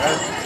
Right?